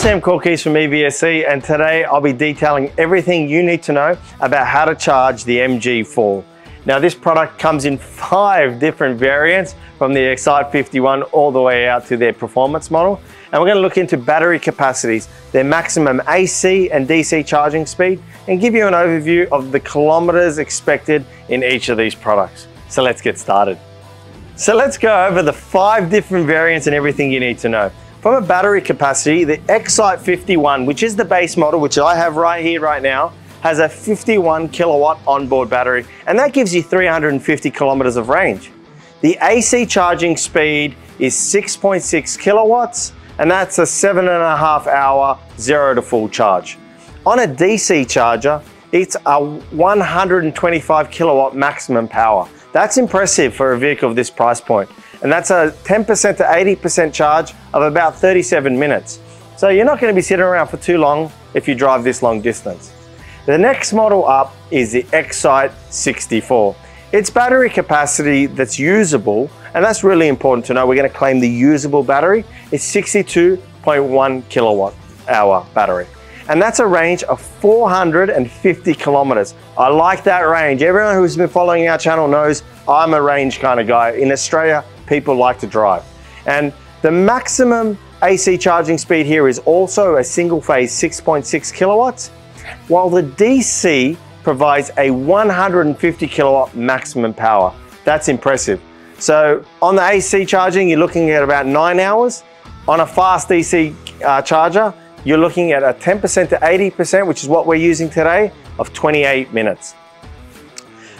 Sam Korkees from EVSE and today I'll be detailing everything you need to know about how to charge the MG4. Now this product comes in five different variants from the Excite 51 all the way out to their performance model. And we're gonna look into battery capacities, their maximum AC and DC charging speed, and give you an overview of the kilometers expected in each of these products. So let's get started. So let's go over the five different variants and everything you need to know. From a battery capacity, the Excite 51, which is the base model, which I have right here right now, has a 51 kilowatt onboard battery, and that gives you 350 kilometers of range. The AC charging speed is 6.6 kilowatts, and that's a seven and a half hour zero to full charge. On a DC charger, it's a 125 kilowatt maximum power. That's impressive for a vehicle of this price point and that's a 10% to 80% charge of about 37 minutes. So you're not going to be sitting around for too long if you drive this long distance. The next model up is the Excite 64. Its battery capacity that's usable, and that's really important to know, we're going to claim the usable battery, is 62.1 kilowatt hour battery. And that's a range of 450 kilometers. I like that range. Everyone who's been following our channel knows I'm a range kind of guy. In Australia, people like to drive. And the maximum AC charging speed here is also a single phase 6.6 kilowatts, while the DC provides a 150 kilowatt maximum power. That's impressive. So on the AC charging, you're looking at about nine hours. On a fast DC uh, charger, you're looking at a 10% to 80%, which is what we're using today, of 28 minutes.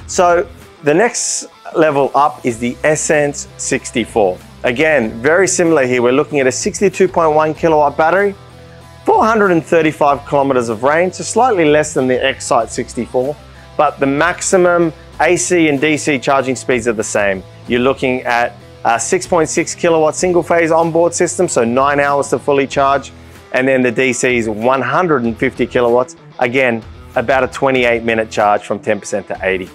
So the next level up is the Essence 64. Again, very similar here. We're looking at a 62.1 kilowatt battery, 435 kilometers of range, so slightly less than the Excite 64, but the maximum AC and DC charging speeds are the same. You're looking at a 6.6 kilowatt single phase onboard system, so nine hours to fully charge, and then the DC is 150 kilowatts, again, about a 28 minute charge from 10% to 80.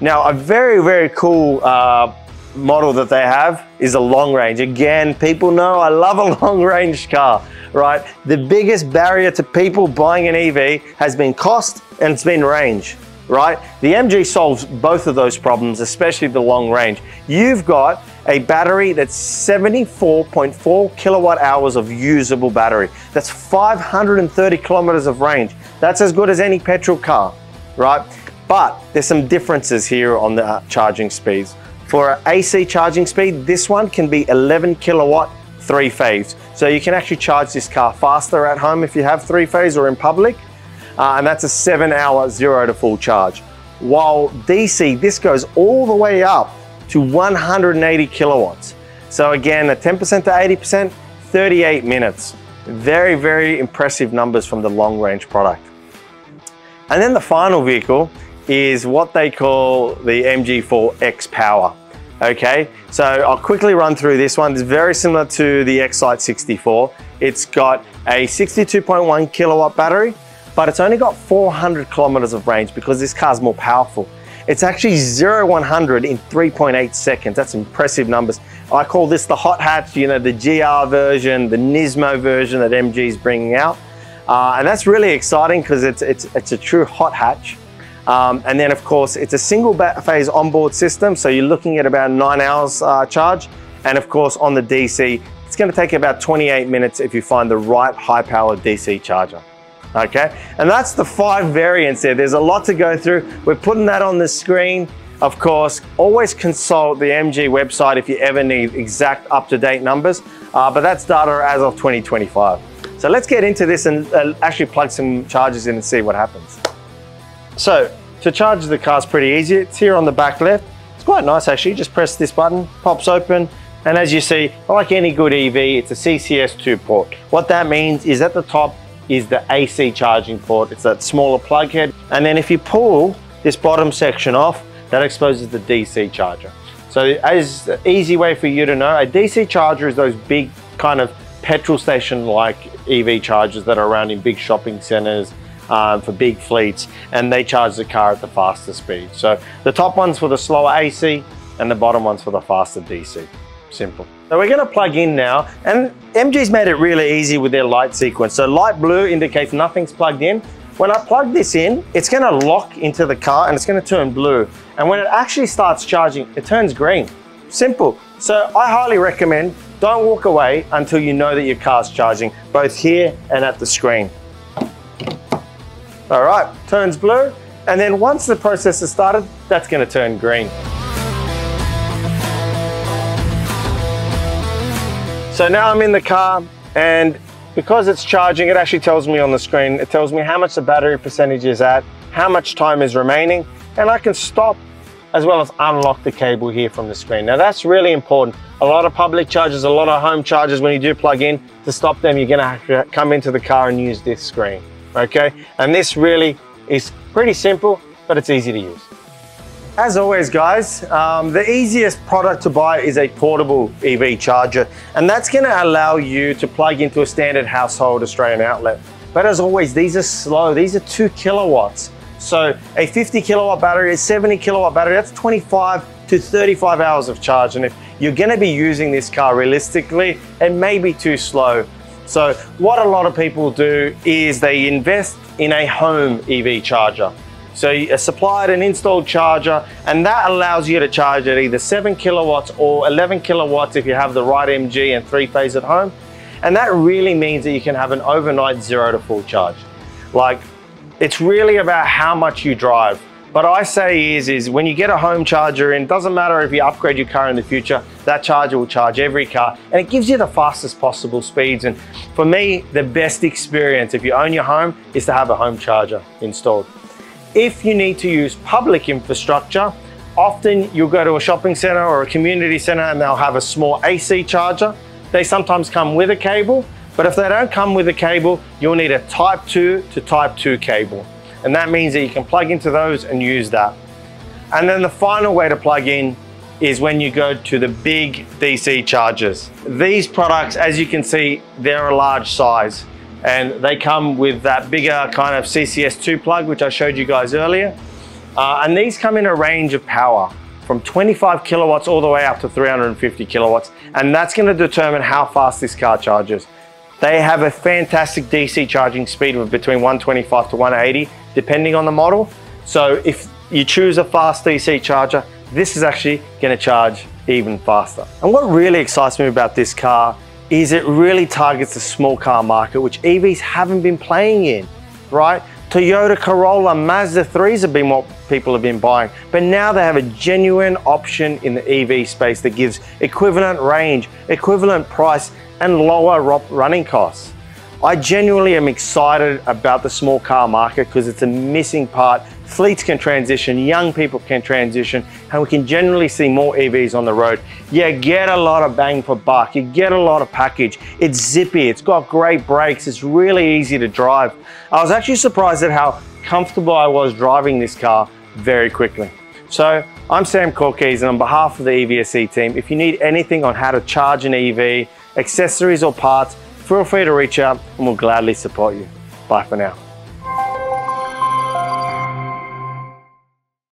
Now, a very, very cool uh, model that they have is a long range. Again, people know I love a long range car, right? The biggest barrier to people buying an EV has been cost and it's been range, right? The MG solves both of those problems, especially the long range. You've got a battery that's 74.4 kilowatt hours of usable battery. That's 530 kilometers of range. That's as good as any petrol car, right? But there's some differences here on the charging speeds. For AC charging speed, this one can be 11 kilowatt three phase. So you can actually charge this car faster at home if you have three phase or in public. Uh, and that's a seven hour zero to full charge. While DC, this goes all the way up to 180 kilowatts. So again, a 10% to 80%, 38 minutes. Very, very impressive numbers from the long range product. And then the final vehicle is what they call the MG4 X Power. Okay, so I'll quickly run through this one. It's very similar to the Excite 64. It's got a 62.1 kilowatt battery, but it's only got 400 kilometers of range because this car's more powerful. It's actually 0 100 in 3.8 seconds. That's impressive numbers. I call this the hot hatch, you know, the GR version, the Nismo version that MG is bringing out. Uh, and that's really exciting because it's, it's, it's a true hot hatch. Um, and then of course, it's a single phase onboard system. So you're looking at about nine hours uh, charge. And of course, on the DC, it's gonna take about 28 minutes if you find the right high powered DC charger. Okay, and that's the five variants there. There's a lot to go through. We're putting that on the screen. Of course, always consult the MG website if you ever need exact up-to-date numbers, uh, but that's data as of 2025. So let's get into this and uh, actually plug some chargers in and see what happens. So to charge the car is pretty easy. It's here on the back left. It's quite nice actually. Just press this button, pops open. And as you see, like any good EV, it's a CCS2 port. What that means is at the top is the AC charging port. It's that smaller plug head. And then if you pull this bottom section off, that exposes the DC charger. So as an easy way for you to know, a DC charger is those big kind of petrol station like EV chargers that are around in big shopping centers, um, for big fleets and they charge the car at the faster speed. So the top one's for the slower AC and the bottom one's for the faster DC. Simple. So we're gonna plug in now, and MG's made it really easy with their light sequence. So light blue indicates nothing's plugged in. When I plug this in, it's gonna lock into the car and it's gonna turn blue. And when it actually starts charging, it turns green. Simple. So I highly recommend don't walk away until you know that your car's charging, both here and at the screen. All right, turns blue. And then once the process has started, that's gonna turn green. So now I'm in the car and because it's charging, it actually tells me on the screen, it tells me how much the battery percentage is at, how much time is remaining, and I can stop as well as unlock the cable here from the screen. Now that's really important. A lot of public chargers, a lot of home chargers, when you do plug in, to stop them, you're gonna have to come into the car and use this screen, okay? And this really is pretty simple, but it's easy to use. As always guys, um, the easiest product to buy is a portable EV charger and that's going to allow you to plug into a standard household Australian outlet. But as always, these are slow, these are two kilowatts. So a 50 kilowatt battery, a 70 kilowatt battery, that's 25 to 35 hours of charge. And if you're going to be using this car realistically, it may be too slow. So what a lot of people do is they invest in a home EV charger. So a supplied and installed charger, and that allows you to charge at either seven kilowatts or 11 kilowatts if you have the right MG and three phase at home. And that really means that you can have an overnight zero to full charge. Like, it's really about how much you drive. But I say is, is when you get a home charger in, doesn't matter if you upgrade your car in the future, that charger will charge every car and it gives you the fastest possible speeds. And for me, the best experience if you own your home is to have a home charger installed. If you need to use public infrastructure, often you'll go to a shopping center or a community center and they'll have a small AC charger. They sometimes come with a cable, but if they don't come with a cable, you'll need a type 2 to type 2 cable. And that means that you can plug into those and use that. And then the final way to plug in is when you go to the big DC chargers. These products, as you can see, they're a large size and they come with that bigger kind of CCS2 plug, which I showed you guys earlier. Uh, and these come in a range of power from 25 kilowatts all the way up to 350 kilowatts. And that's gonna determine how fast this car charges. They have a fantastic DC charging speed of between 125 to 180, depending on the model. So if you choose a fast DC charger, this is actually gonna charge even faster. And what really excites me about this car is it really targets the small car market, which EVs haven't been playing in, right? Toyota Corolla, Mazda 3s have been what people have been buying, but now they have a genuine option in the EV space that gives equivalent range, equivalent price, and lower running costs. I genuinely am excited about the small car market because it's a missing part. Fleets can transition, young people can transition, and we can generally see more EVs on the road. You get a lot of bang for buck, you get a lot of package. It's zippy, it's got great brakes, it's really easy to drive. I was actually surprised at how comfortable I was driving this car very quickly. So I'm Sam Korkees and on behalf of the EVSE team, if you need anything on how to charge an EV, accessories or parts, feel free to reach out and we'll gladly support you. Bye for now.